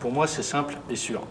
Pour moi, c'est simple et sûr.